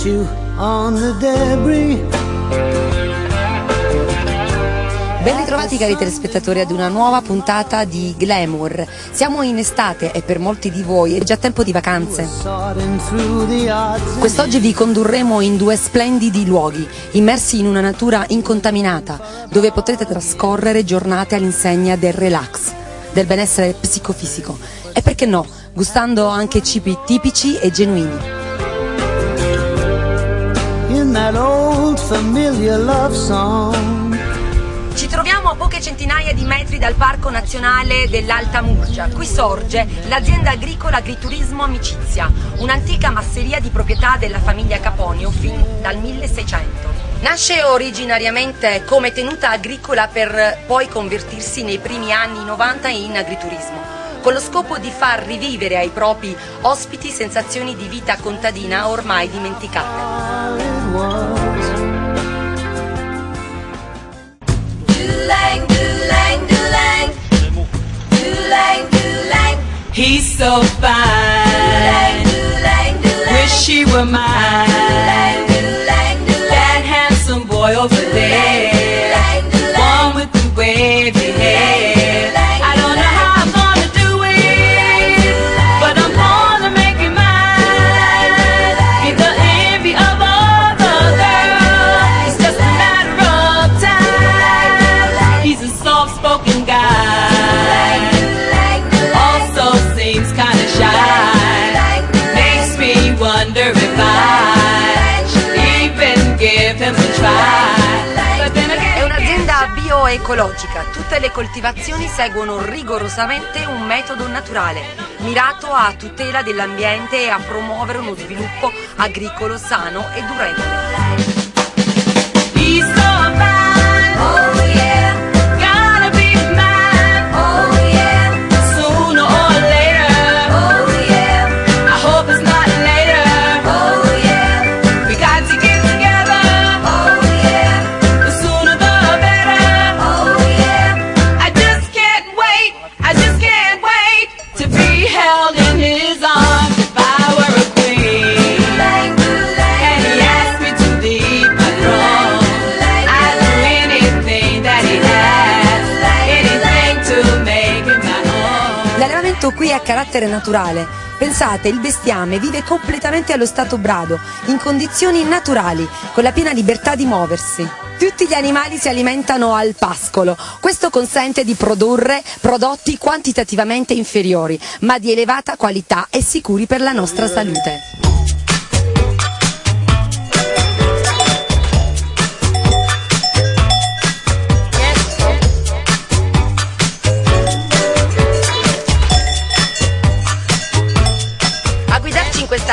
statue on the debris. Ben ritrovati cari telespettatori ad una nuova puntata di Glamour. Siamo in estate e per molti di voi è già tempo di vacanze. Quest'oggi vi condurremo in due splendidi luoghi, immersi in una natura incontaminata, dove potrete trascorrere giornate all'insegna del relax, del benessere psicofisico e perché no, gustando anche cibi tipici e genuini. That old familiar love song. Ci troviamo a poche centinaia di metri dal Parco Nazionale dell'Alta Murgia. Qui sorge l'azienda agricola Agriturismo Amicizia, un'antica masseria di proprietà della famiglia Caponio fin dal 1600. Nasce originariamente come tenuta agricola per poi convertirsi nei primi anni 90 in agriturismo, con lo scopo di far rivivere ai propri ospiti sensazioni di vita contadina ormai dimenticate. was. Doodlang, doodlang, doodlang. Doodlang, doodlang. He's so fine. Doodlang, doodlang, doodlang. Wish he were mine. È un'azienda bioecologica, tutte le coltivazioni seguono rigorosamente un metodo naturale, mirato a tutela dell'ambiente e a promuovere uno sviluppo agricolo sano e durevole. L'allevamento qui a carattere naturale. Pensate, il bestiame vive completamente allo stato brado, in condizioni naturali, con la piena libertà di muoversi. Tutti gli animali si alimentano al pascolo. Questo consente di produrre prodotti quantitativamente inferiori, ma di elevata qualità e sicuri per la nostra salute.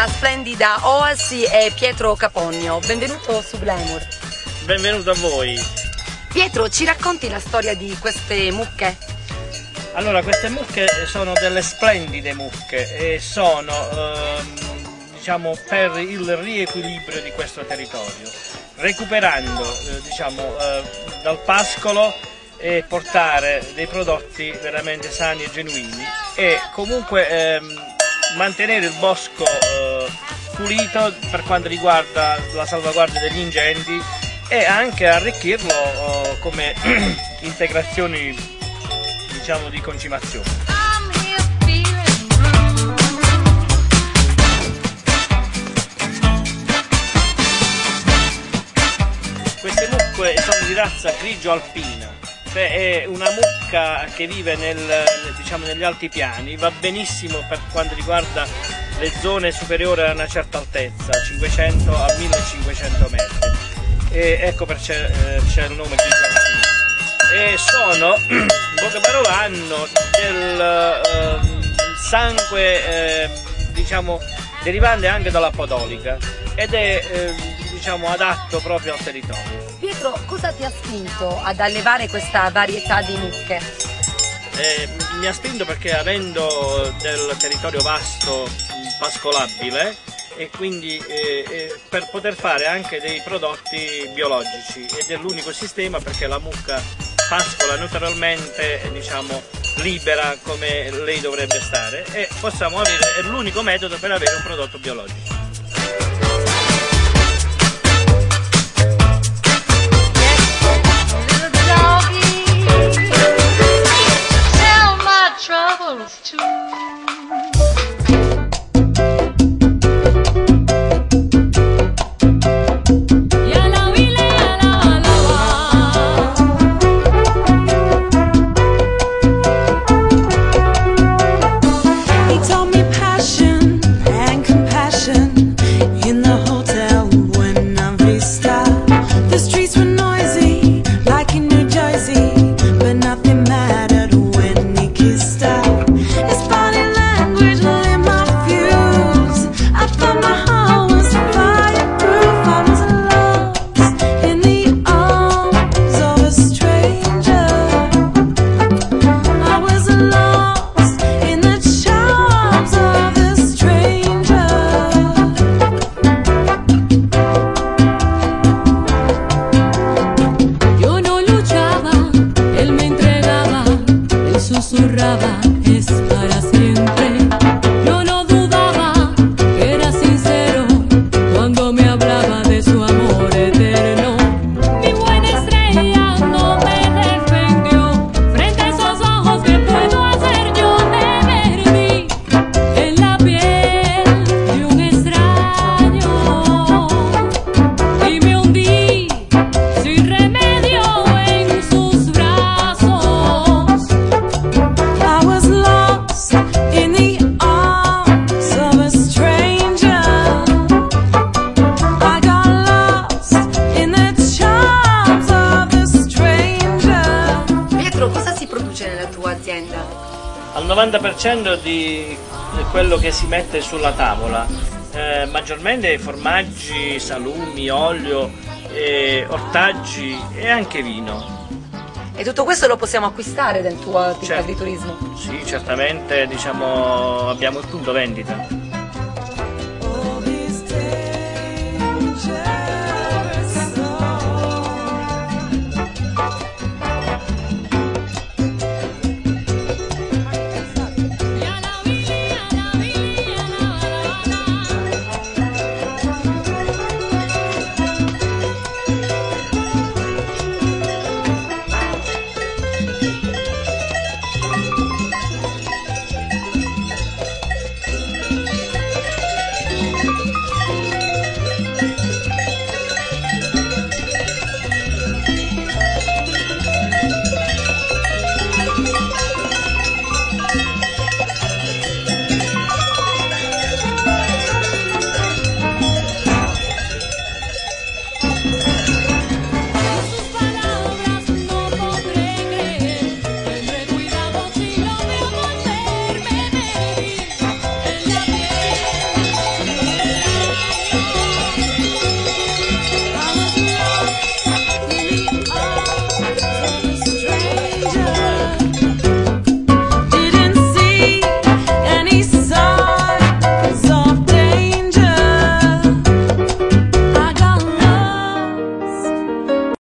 Splendida oasi è Pietro Capogno. Benvenuto su Glamour. Benvenuto a voi. Pietro, ci racconti la storia di queste mucche? Allora, queste mucche sono delle splendide mucche e sono ehm, diciamo per il riequilibrio di questo territorio, recuperando eh, diciamo eh, dal pascolo e portare dei prodotti veramente sani e genuini e comunque ehm, mantenere il bosco eh, pulito per quanto riguarda la salvaguardia degli incendi e anche arricchirlo eh, come integrazioni diciamo di concimazione. Queste mucche sono di razza grigio alpina, cioè è una mucca che vive nel- diciamo, negli altipiani, va benissimo per quanto riguarda le zone superiori a una certa altezza, 500 a 1500 metri. E ecco perché eh, c'è il nome grigio alpino. E sono, in poche parole, hanno del ehm, sangue eh, diciamo derivante anche dalla podolica ed è eh, diciamo adatto proprio al territorio. Pietro, cosa ti ha spinto ad allevare questa varietà di mucche? Eh, mi ha spinto perché avendo del territorio vasto pascolabile e quindi eh, eh, per poter fare anche dei prodotti biologici ed è l'unico sistema perché la mucca pascola naturalmente eh, diciamo libera come lei dovrebbe stare e possiamo avere è l'unico metodo per avere un prodotto biologico. 90% di quello che si mette sulla tavola, eh, maggiormente formaggi, salumi, olio, eh, ortaggi e anche vino. E tutto questo lo possiamo acquistare nel tuo Certo. agriturismo? Sì, certamente diciamo, abbiamo il punto vendita.